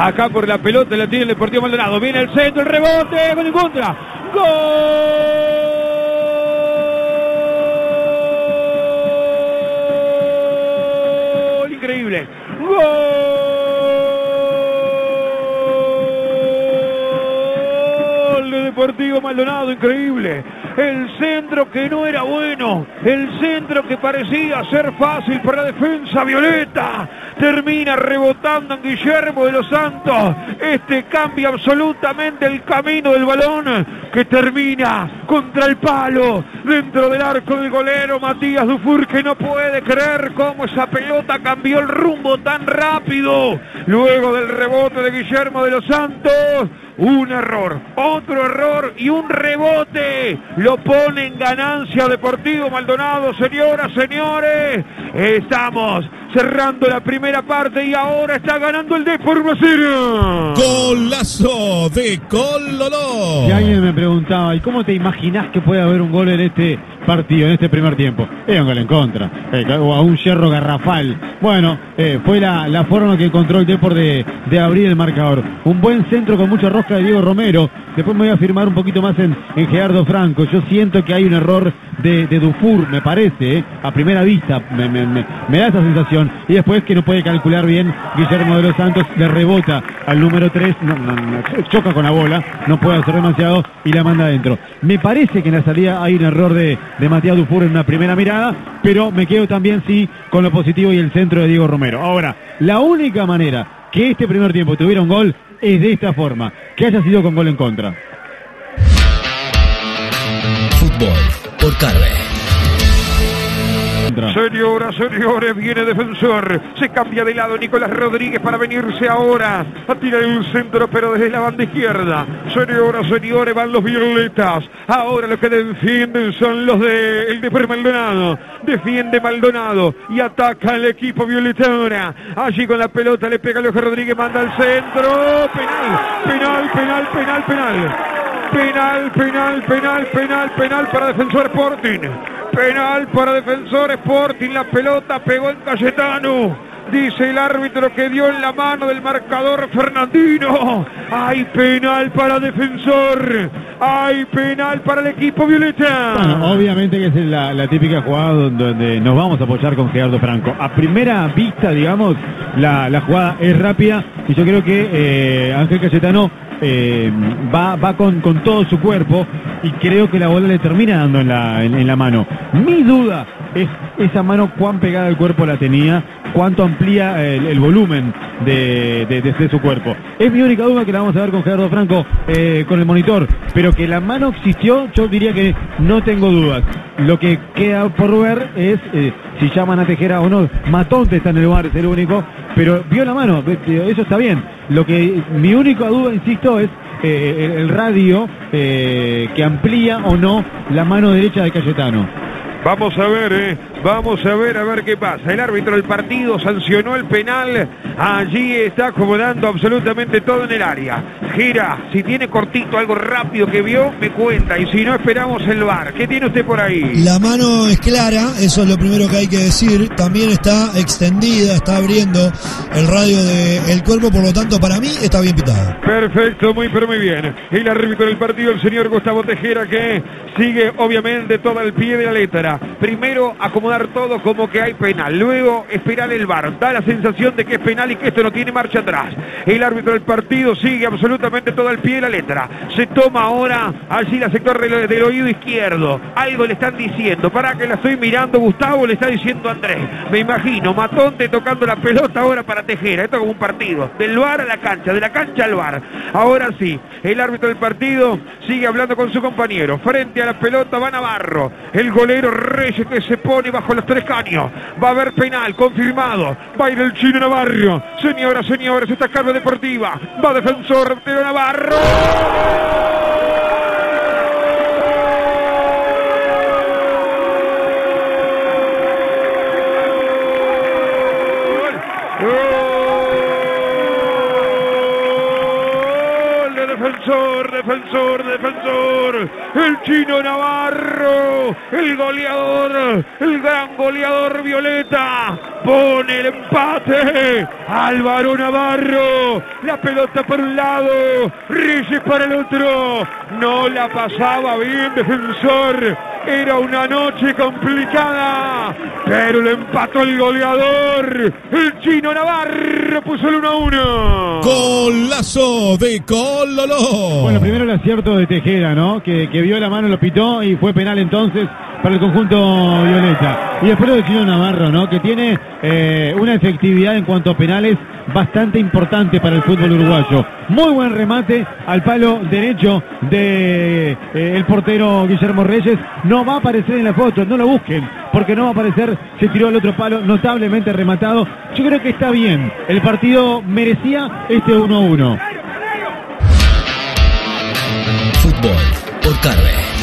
Acá por la pelota la tiene el Deportivo Maldonado. Viene el centro, el rebote, con en contra. ¡Gol! Increíble. ¡Gol! de Deportivo Maldonado, increíble. El centro que no era bueno. El centro que parecía ser fácil para la defensa violeta. Termina rebotando en Guillermo de los Santos. Este cambia absolutamente el camino del balón que termina contra el palo dentro del arco del golero Matías Dufour que no puede creer cómo esa pelota cambió el rumbo tan rápido. Luego del rebote de Guillermo de los Santos un error, otro error y un rebote. Lo pone en ganancia Deportivo Maldonado, señoras, señores. Estamos cerrando la primera parte y ahora está ganando el Depor 1 Golazo de Cololó. Si alguien me preguntaba, ¿y cómo te imaginás que puede haber un gol en este partido, en este primer tiempo? Era un gol en contra, eh, o a un yerro garrafal. Bueno, eh, fue la, la, forma que encontró el Depor de, de, abrir el marcador. Un buen centro con mucha rosca de Diego Romero. Después me voy a firmar un poquito más en, en Gerardo Franco. Yo siento que hay un error de, de Dufour, me parece, eh, a primera vista, me, da esa sensación. Y después que no puede calcular bien Guillermo de los Santos, le rebota al número 3, no, no, choca con la bola, no puede hacer demasiado y la manda adentro. Me parece que en la salida hay un error de, de Matías Dufour en una primera mirada, pero me quedo también sí con lo positivo y el centro de Diego Romero. Ahora, la única manera que este primer tiempo tuviera un gol es de esta forma, que haya sido con gol en contra. Por Carve. Señoras, señores, viene defensor. Se cambia de lado Nicolás Rodríguez para venirse ahora a tirar el centro, pero desde la banda izquierda. Señoras, señores, van los violetas. Ahora los que defienden son los de el de Maldonado. Defiende Maldonado y ataca el equipo violetara. Allí con la pelota le pega a Rodríguez, manda al centro. Penal, penal, penal, penal, penal. Penal, penal, penal, penal, penal para Defensor Sporting. Penal para Defensor Sporting. La pelota pegó en Cayetano. Dice el árbitro que dio en la mano del marcador Fernandino. Hay penal para Defensor. Hay penal para el equipo Violeta. Bueno, obviamente que es la, típica jugada donde, donde, nos vamos a apoyar con Gerardo Franco. A primera vista, digamos, la, la jugada es rápida y yo creo que eh, Ángel Cayetano eh, va, va con, con, todo su cuerpo y creo que la bola le termina dando en la, en, en la mano. Mi duda es esa mano cuán pegada al cuerpo la tenía, cuánto amplía el, el volumen de, su cuerpo. Es mi única duda que la vamos a ver con Gerardo Franco eh, con el monitor, pero que la mano existió, yo diría que no tengo dudas. Lo que queda por ver es eh, si llaman a Tejera o no. Matonte está en el lugar, es el único, pero vio la mano, eso está bien. Lo que mi única duda, insisto, es eh, el, radio eh, que amplía o no la mano derecha de Cayetano. Vamos a ver, eh. Vamos a ver, a ver qué pasa. El árbitro del partido sancionó el penal. Allí está acomodando absolutamente todo en el área. Gira, si tiene cortito algo rápido que vio, me cuenta. Y si no, esperamos el bar. ¿Qué tiene usted por ahí? La mano es clara, eso es lo primero que hay que decir. También está extendida, está abriendo el radio del cuerpo, por lo tanto, para mí está bien pitado. Perfecto, muy, pero muy bien. El árbitro del partido, el señor Gustavo Tejera, que sigue obviamente todo al pie de la letra. Primero, acomodar todo como que hay penal. Luego esperar el bar. Da la sensación de que es penal y que esto no tiene marcha atrás. El árbitro del partido sigue absolutamente todo al pie de la letra. Se toma ahora allí la sector del, oído izquierdo. Algo le están diciendo. Para que la estoy mirando, Gustavo le está diciendo Andrés. Me imagino, Matonte tocando la pelota ahora para Tejera. Esto como un partido. Del bar a la cancha, de la cancha al bar. Ahora sí, el árbitro del partido sigue hablando con su compañero. Frente a la pelota va Navarro. El golero Reyes que se pone bajo los tres caños. Va a haber penal confirmado. Va a ir el chino Navarro. Señoras, señores, esta carga deportiva. Va defensor de Navarro. Defensor, defensor. El chino Navarro, el goleador, el gran goleador Violeta. Pone el empate. Álvaro Navarro, la pelota por un lado, Reyes para el otro. No la pasaba bien defensor. Era una noche complicada, pero le empató el goleador. El chino Navarro puso el 1 a 1. Golazo de Cololó. Bueno, primero el acierto de Tejera, ¿no? Que, que vio la mano, lo pitó y fue penal entonces para el conjunto violeta. Y después lo de Chino Navarro, ¿no? Que tiene eh, una efectividad en cuanto a penales bastante importante para el fútbol uruguayo. Muy buen remate al palo derecho de eh, el portero Guillermo Reyes. No va a aparecer en la foto, no lo busquen, porque no va a aparecer. Se tiró al otro palo, notablemente rematado. Yo creo que está bien. El partido merecía este 1-1. Fútbol por.